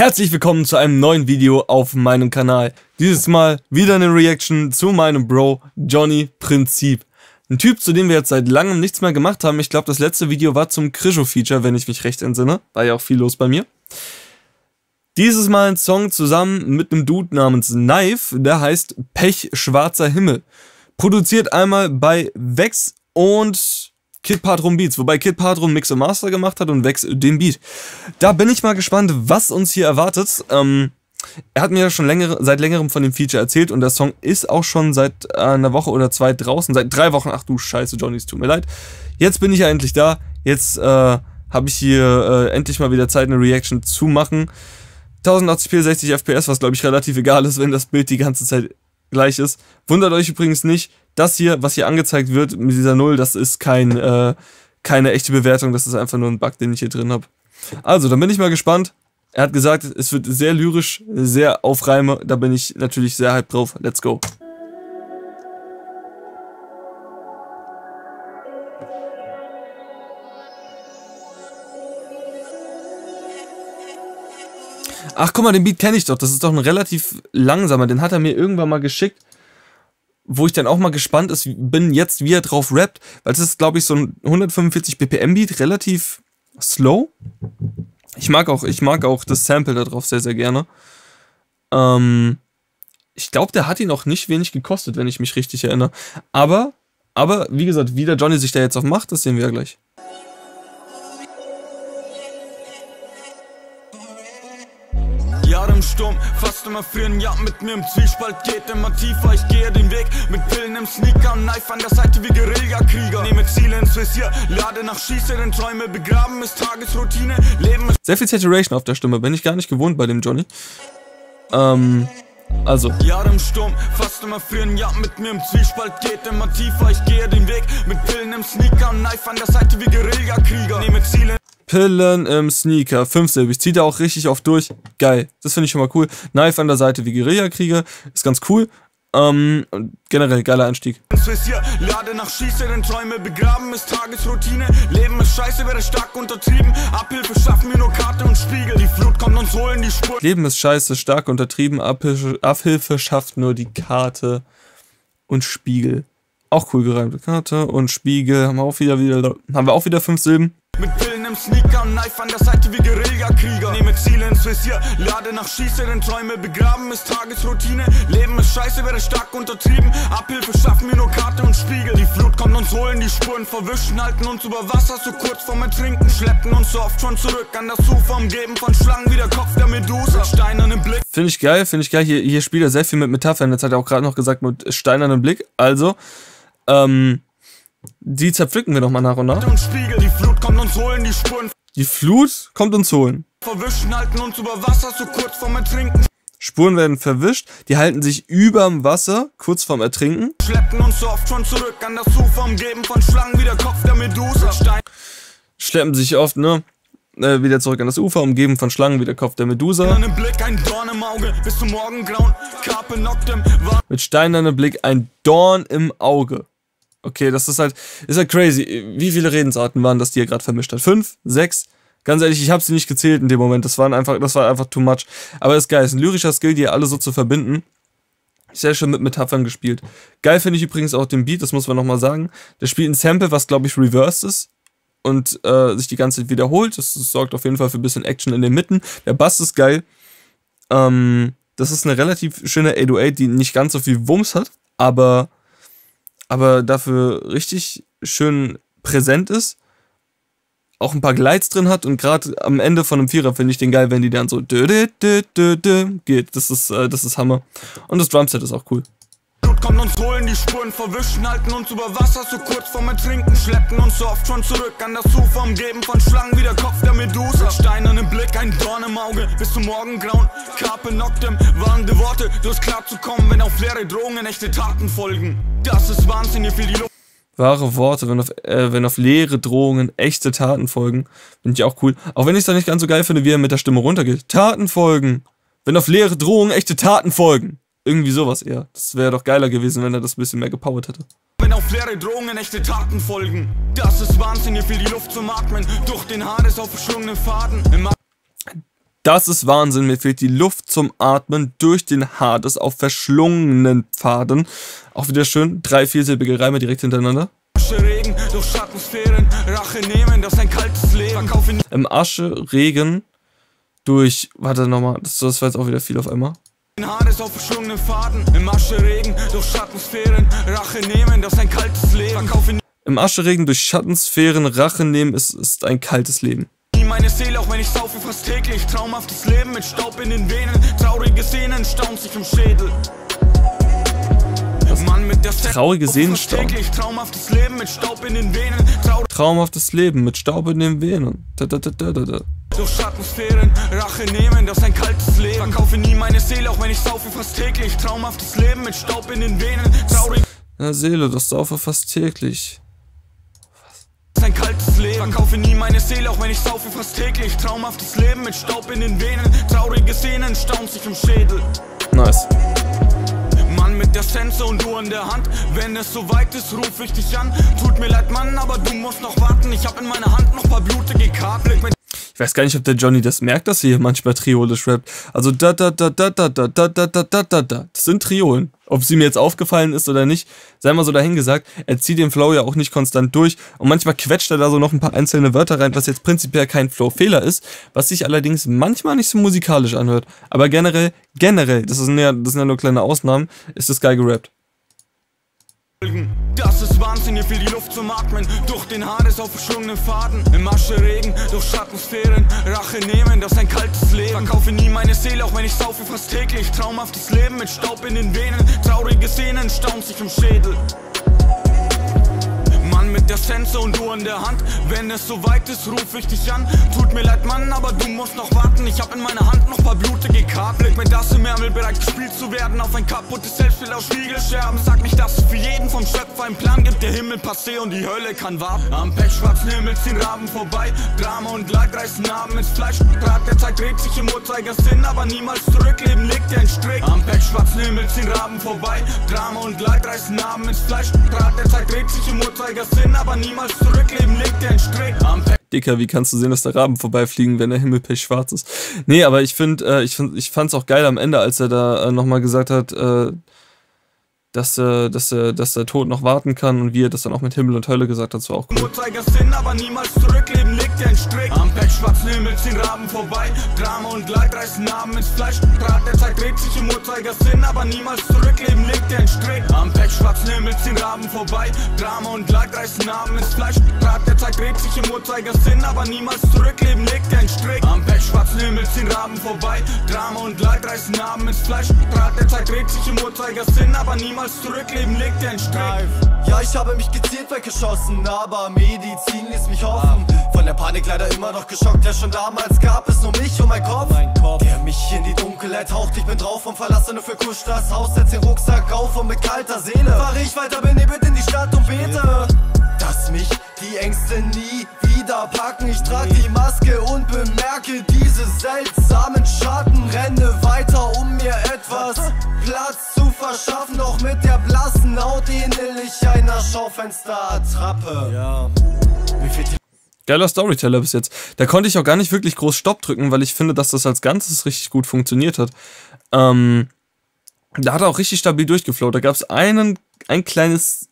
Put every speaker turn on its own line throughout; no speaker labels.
Herzlich willkommen zu einem neuen Video auf meinem Kanal. Dieses Mal wieder eine Reaction zu meinem Bro Johnny Prinzip. Ein Typ, zu dem wir jetzt seit langem nichts mehr gemacht haben. Ich glaube, das letzte Video war zum Krischo-Feature, wenn ich mich recht entsinne. War ja auch viel los bei mir. Dieses Mal ein Song zusammen mit einem Dude namens Knife, der heißt Pech Schwarzer Himmel. Produziert einmal bei Vex und Kid Patron Beats, wobei Kid Patron Mix und Master gemacht hat und Vex den Beat. Da bin ich mal gespannt, was uns hier erwartet. Ähm, er hat mir ja schon längere, seit längerem von dem Feature erzählt und der Song ist auch schon seit äh, einer Woche oder zwei draußen, seit drei Wochen. Ach du Scheiße, Johnny, es tut mir leid. Jetzt bin ich ja endlich da. Jetzt äh, habe ich hier äh, endlich mal wieder Zeit, eine Reaction zu machen. 1080p 60 FPS, was glaube ich relativ egal ist, wenn das Bild die ganze Zeit gleich ist. Wundert euch übrigens nicht, das hier, was hier angezeigt wird mit dieser Null, das ist kein, äh, keine echte Bewertung, das ist einfach nur ein Bug, den ich hier drin habe. Also, dann bin ich mal gespannt. Er hat gesagt, es wird sehr lyrisch, sehr auf Reime. Da bin ich natürlich sehr hyped drauf. Let's go. Ach, guck mal, den Beat kenne ich doch. Das ist doch ein relativ langsamer. Den hat er mir irgendwann mal geschickt wo ich dann auch mal gespannt ist, bin jetzt, wie er drauf rappt, weil es ist, glaube ich, so ein 145 BPM Beat, relativ slow. Ich mag auch, ich mag auch das Sample da drauf sehr, sehr gerne. Ähm, ich glaube, der hat ihn auch nicht wenig gekostet, wenn ich mich richtig erinnere. Aber, aber, wie gesagt, wie der Johnny sich da jetzt auf macht, das sehen wir ja gleich. Fast immer frieren, ja, mit mir im Zwiespalt geht immer tiefer, ich gehe den Weg mit Pillen im Sneaker, Knife an der Seite wie Guerillakrieger, nehme Ziele ins Visier, lade nach Schießeren, Träume begraben ist Tagesroutine, Leben ist... Sehr viel Saturation auf der Stimme, bin ich gar nicht gewohnt bei dem Johnny. Ähm... Also. Jahre im Sturm, fast immer frieren, ja, mit mir im Zwiespalt geht immer tiefer. Ich gehe den Weg mit Pillen im Sneaker, Knife an der Seite wie Guerillakrieger. Nehme Ziele. Pillen im Sneaker. Fünfsilbig. Zieht er auch richtig oft durch. Geil. Das finde ich schon mal cool. Knife an der Seite wie Guerilla-Krieger. Ist ganz cool. Ähm, generell geiler Einstieg. Lade nach Schießeren, Träume begraben ist Tagesroutine. Leben ist scheiße, wäre stark untertrieben. Abhilfe schaffen mir nur Karte und Spiegel. Die Flut kommt uns holen, die Spur. Leben ist scheiße, stark untertrieben. Abhilfe, Abhilfe schafft nur die Karte und Spiegel. Auch cool gereimt. Karte und Spiegel haben wir auch wieder, wieder haben wir auch wieder fünf Silben. Mit Im Sneaker, Knife an der Seite wie Guerillakrieger. Nehme Ziele ins Visier, lade nach Schießeren, Träume begraben ist Tagesroutine. Leben ist scheiße, wäre stark untertrieben. Abhilfe schaffen mir nur Karte und Spiegel. Die Flut kommt uns holen, die Spuren verwischen, halten uns über Wasser, so kurz vorm Ertrinken. Schleppen uns so oft schon zurück an das Ufer, umgeben von Schlangen wie der Kopf der Medusa. Steinernen Blick. Finde ich geil, finde ich geil. Hier, hier spielt er sehr viel mit Metaphern. Jetzt hat er auch gerade noch gesagt mit steinernen Blick. Also, ähm, die zerpflücken wir nochmal nach und nach. die Flut kommt uns holen, die Spuren. Die Flut kommt uns holen. Verwischen, halten uns über Wasser, so kurz vorm Ertrinken. Spuren werden verwischt, die halten sich überm Wasser, kurz vorm Ertrinken. Schleppen uns so oft schon zurück an das Ufer, umgeben von Schlangen wie der Kopf der Medusa. Stein Schleppen sich oft, ne? Äh, wieder zurück an das Ufer, umgeben von Schlangen wie der Kopf der Medusa. Blick, ein Dorn im Auge, bis zum Morgengrauen, Mit steinernem Blick ein Dorn im Auge. Okay, das ist halt, ist halt crazy. Wie viele Redensarten waren das, die er gerade vermischt hat? Fünf? Sechs? Ganz ehrlich, ich habe sie nicht gezählt in dem Moment. Das waren einfach, das war einfach too much. Aber ist geil. Es ist ein lyrischer Skill, die alle so zu verbinden. Sehr schön mit Metaphern gespielt. Geil finde ich übrigens auch den Beat, das muss man nochmal sagen. Der spielt ein Sample, was glaube ich reversed ist und äh, sich die ganze Zeit wiederholt. Das, das, sorgt auf jeden Fall für ein bisschen Action in den Mitten. Der Bass ist geil. Ähm, das ist eine relativ schöne 808, die nicht ganz so viel Wumms hat, aber aber dafür richtig schön präsent ist, auch ein paar Glides drin hat und gerade am Ende von einem Vierer finde ich den geil, wenn die dann so geht. Das ist, äh, das ist Hammer. Und das Drumset ist auch cool. Blut kommt uns holen, die Spuren verwischen, halten uns über Wasser, so kurz vorm Ertrinken, schleppen uns so oft schon zurück an das Ufer, umgeben von Schlangen wie der Kopf der Medusa. Mit steinernem Blick, ein Dorn im Auge, bis zum Morgengrauen, Carpe Noctem, warnende Worte, durchs klar zu kommen, wenn auf leere Drohungen echte Taten folgen. Das ist Wahnsinn, hier viel die Luft. Wahre Worte, wenn auf, äh, wenn auf leere Drohungen echte Taten folgen. Finde ich auch cool. Auch wenn ich es da nicht ganz so geil finde, wie er mit der Stimme runtergeht. Taten folgen. Wenn auf leere Drohungen echte Taten folgen. Irgendwie sowas eher. Das wäre doch geiler gewesen, wenn er das ein bisschen mehr gepowert hätte. Wenn auf leere Drohungen echte Taten folgen. Das ist Wahnsinn, hier viel die Luft zum Atmen. Durch den Hades auf verschlungenen Faden. Das ist Wahnsinn, mir fehlt die Luft zum Atmen durch den Hades auf verschlungenen Pfaden. Auch wieder schön, drei viersilbige Reime direkt hintereinander.
Regen durch Schattensphären, Rache nehmen, das ist ein kaltes Leben.
Im Asche, Regen, durch, warte nochmal, das, das war jetzt auch wieder viel auf einmal.
Hades auf verschlungenen Faden, im Ascheregen durch Schattensphären, Rache nehmen, das ist ein kaltes Leben.
Im Ascheregen durch Schattensphären, Rache nehmen, ist, ist ein kaltes Leben
meine Seele, auch wenn ich saufe fast täglich. Traumhaftes Leben mit Staub in den Venen. Traurige Szenen staunt sich im Schädel.
Mann mit der Traurige Szenen staunt.
Traumhaftes Leben mit Staub in den Venen.
Trau Traumhaftes Leben mit Staub in den Venen. Da, da, da, da, da.
Durch Schattensphären, Rache nehmen, das ist ein kaltes Leben. Verkaufe nie meine Seele, auch wenn ich saufe fast täglich. Traumhaftes Leben mit Staub in den Venen. Traurig.
Na Seele, das saufe fast täglich
ein kaltes Leben. Verkaufe nie meine Seele, auch wenn ich saufe fast täglich. Traumhaftes Leben mit Staub in den Venen. Traurige Szenen staunt sich im Schädel.
Nice.
Mann mit der Sense und Uhr in der Hand. Wenn es soweit ist, ruf ich dich an. Tut mir leid, Mann, aber du musst noch warten. Ich hab in meiner Hand noch paar blutige Kabel.
Weiß gar nicht, ob der Johnny das merkt, dass er hier manchmal triolisch rappt. Also da da da da da da da da da da da da. Das sind Triolen. Ob sie mir jetzt aufgefallen ist oder nicht, sei mal so dahingesagt. Er zieht den Flow ja auch nicht konstant durch und manchmal quetscht er da so noch ein paar einzelne Wörter rein, was jetzt prinzipiell kein Flow-Fehler ist, was sich allerdings manchmal nicht so musikalisch anhört. Aber generell, generell, das sind ja, das sind ja nur kleine Ausnahmen, ist das geil gerappt.
Das ist Wahnsinn, hier fehlt die Luft zum Atmen. Durch den Hades auf verschlungenen Faden Im Ascheregen, durch Schattensphären Rache nehmen, das ist ein kaltes Leben. Verkaufe nie meine Seele, auch wenn ich saufe fast täglich. Traumhaftes Leben mit Staub in den Venen. Traurige Szenen staunt sich im Schädel Mann mit der Sense und Uhr in der Hand. Wenn es soweit ist, ruf ich dich an. Tut mir leid, Mann, aber du musst noch warten. Ich hab in meiner Hand noch paar blutige Karten Leg mir das im Ärmel, bereit gespielt zu werden. Auf ein kaputtes Selbstbild aus Spiegelscherben Sag nicht, dass es für jeden vom Schöpfer einen Plan gibt. Der Himmel passé und die Hölle kann warten. Am pechschwarzen Himmel ziehen Raben vorbei. Drama und Leid reißen Narben ins Fleisch. Draht der Zeit dreht sich im Uhrzeigersinn Aber niemals zurückleben, legt dir ein Strick. Am pechschwarzen Himmel ziehen Raben vorbei. Drama und Leid reißen Narben ins Fleisch. Draht der Zeit dreht sich im Uhrzeigersinn Aber niemals zurückleben, legt dir ein Strick Am
Dicker, wie kannst du sehen, dass da Raben vorbeifliegen, wenn der Himmel pechschwarz ist? Nee, aber ich finde, äh, ich, find, ich fand's auch geil am Ende, als er da äh, nochmal gesagt hat, äh, dass, äh, dass, äh, dass der Tod noch warten kann und wie er das dann auch mit Himmel und Hölle gesagt hat, das war auch
cool. Sinn, aber niemals zurückleben, legt dir Strick. Am pechschwarzen Himmel ziehen Raben vorbei. Drama und Leid reißen Narben ins Fleisch. Draht der Zeit dreht sich im Uhrzeigersinn, aber niemals zurückleben, legt dir ein Strick. Am pechschwarzen Himmel ziehen Raben vorbei. Drama und Leid reißen Narben ins Fleisch. Draht der Zeit dreht sich im Uhrzeigersinn, aber niemals zurückleben, legt dir ein Strick. Am pechschwarzen Himmel ziehen Raben vorbei. Drama und Leid reißen Narben ins Fleisch. Draht der Zeit dreht sich im Uhrzeigersinn, aber niemals niemals zurückleben, leg dir einen Streif.
Ja, ich habe mich gezielt weggeschossen, aber Medizin ließ mich hoffen. Von der Panik leider immer noch geschockt, ja schon damals gab es nur mich und mein Kopf. Mein Kopf. Der mich in die Dunkelheit haucht, ich bin drauf und verlasse nur für Kusch das Haus, setz den Rucksack auf und mit kalter Seele fahre ich weiter benebelt in die Stadt und bete, dass mich die Ängste nie wieder packen. Ich trag die Maske und bemerke diese seltsamen Schatten, renne weiter, um mir etwas Platz zu verschaffen, doch mit der blassen Haut ähnel ich einer Schaufenster-Attrappe. Ja.
Geiler Storyteller bis jetzt. Da konnte ich auch gar nicht wirklich groß Stopp drücken, weil ich finde, dass das als Ganzes richtig gut funktioniert hat. Ähm, da hat er auch richtig stabil durchgeflowt. Da gab es einen, ein kleines,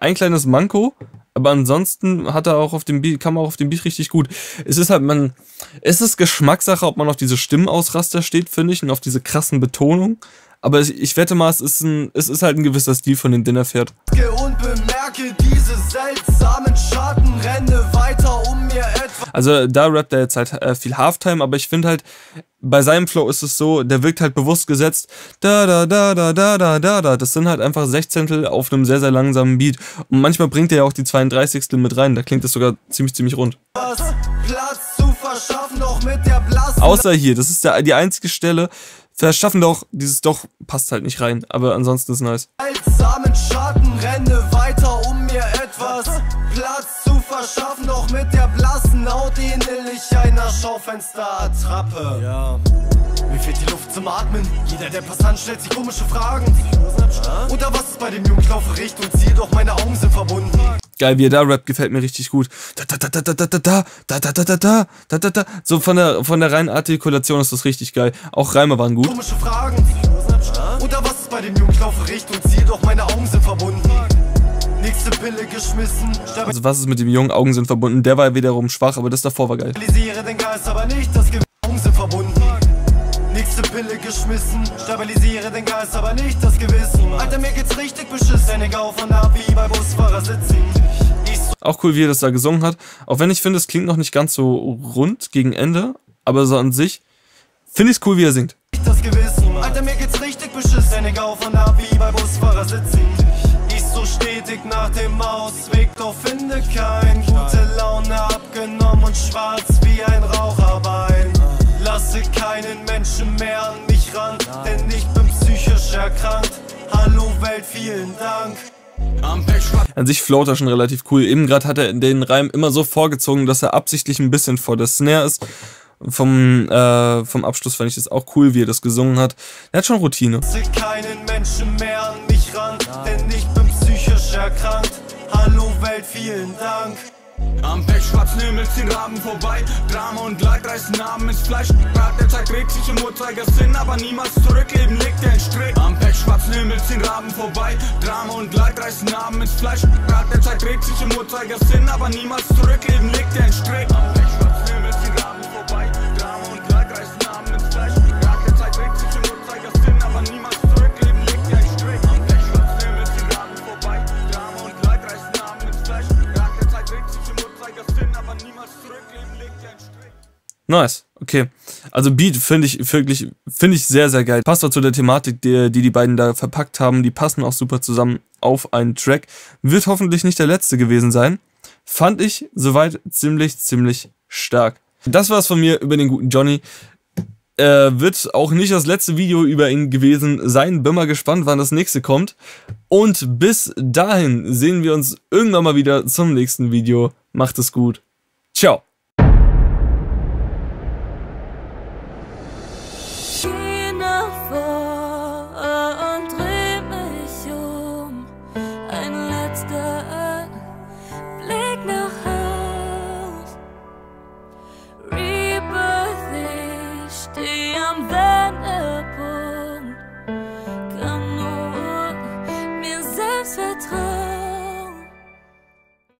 ein kleines Manko, aber ansonsten hat er auch auf dem Beat, kam er auch auf dem Beat richtig gut. Es ist halt, man, es ist Geschmackssache, ob man auf diese Stimmausraster steht, finde ich, und auf diese krassen Betonungen. Aber ich, ich wette mal, es ist, ein, es ist halt ein gewisser Stil von den Dinner Pferd.
Bemerke diese seltsamen Schatten, renne weiter um mir etwas.
Also da rappt er jetzt halt äh, viel Halftime, aber ich finde halt, bei seinem Flow ist es so, der wirkt halt bewusst gesetzt. Da, da, da, da, da, da, da, da. Das sind halt einfach Sechzehntel auf einem sehr, sehr langsamen Beat. Und manchmal bringt er ja auch die 32. mit rein. Da klingt das sogar ziemlich, ziemlich rund.
Platz zu verschaffen, doch mit der
Außer hier, das ist der, die einzige Stelle, verschaffen doch, dieses doch passt halt nicht rein, aber ansonsten ist nice.
Seltsamen Schatten renne weiter, um mir etwas Platz zu verschaffen, doch mit der blassen Haut ähnel ich einer Schaufenster-Attrappe. Ja. Mir fehlt die Luft zum Atmen. Jeder der Passant stellt sich komische Fragen. Oder was ist bei dem Jungen? Ich laufe Richtung Ziel, doch meine Augen sind verbunden.
Geil, wie er da rappt, gefällt mir richtig gut. Da, da, da, da, da, da, da, da, da, da, da, da, da, da, da. So von der, von der reinen Artikulation ist das richtig geil. Auch Reime waren gut.
Komische Fragen. Oder was ist bei dem Jungen? Ich laufe Richtung Ziel, doch meine Augen sind verbunden. Nächste Pille geschmissen.
Also was ist mit dem Jungen? Augen sind verbunden. Der war wiederum schwach, aber das davor war geil.
Stabilisiere den Geist, aber nicht das. Augen sind verbunden. Pille geschmissen. Stabilisiere den Geist, aber nicht das Gewissen. Alter, mir geht's richtig beschissen. Ich auf und ab wie bei Busfahrer sitzen.
Auch cool, wie er das da gesungen hat. Auch wenn ich finde, es klingt noch nicht ganz so rund gegen Ende, aber so an sich finde ich es cool, wie er singt.
das Gewissen. Alter, mir geht's richtig beschissen. Ich auf und ab wie bei Busfahrer sitzen. Ich so stetig nach dem Ausweg, doch finde kein Gute Laune abgenommen und schwarz wie ein Raucherbein. Menschen mehr an mich ran, denn ich bin psychisch erkrankt. Hallo Welt, vielen Dank.
An sich float er schon relativ cool. Eben gerade hat er den Reim immer so vorgezogen, dass er absichtlich ein bisschen vor der Snare ist. Vom, äh, vom Abschluss fand ich das auch cool, wie er das gesungen hat. Er hat schon Routine.
Keinen Menschen mehr an mich ran, denn ich bin psychisch erkrankt. Hallo Welt, vielen Dank.
Am pechschwarzen Himmel ziehen Raben vorbei. Drama und Leid reißen Namen ins Fleisch. Rad der Zeit dreht sich im Uhrzeigersinn Aber niemals zurück, Leben legt dir einen Strick Am pechschwarzen Himmel ziehen Raben vorbei. Drama und Leid reißen Namen ins Fleisch. Rad der Zeit dreht sich im Uhrzeigersinn Aber niemals zurück, Leben legt dir einen Strick
Nice, okay. Also Beat finde ich wirklich, finde ich sehr, sehr geil. Passt auch zu der Thematik, die, die die beiden da verpackt haben. Die passen auch super zusammen auf einen Track. Wird hoffentlich nicht der letzte gewesen sein. Fand ich soweit ziemlich, ziemlich stark. Das war's von mir über den guten Johnny. Äh, wird auch nicht das letzte Video über ihn gewesen sein. Bin mal gespannt, wann das nächste kommt. Und bis dahin sehen wir uns irgendwann mal wieder zum nächsten Video. Macht es gut. Ciao. she